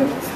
Спасибо.